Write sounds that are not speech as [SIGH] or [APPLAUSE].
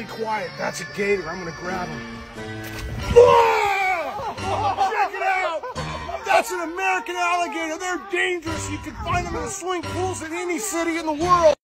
really quiet. That's a gator. I'm gonna grab him. [LAUGHS] Check it out! That's an American alligator. They're dangerous. You can find them in the swimming pools in any city in the world.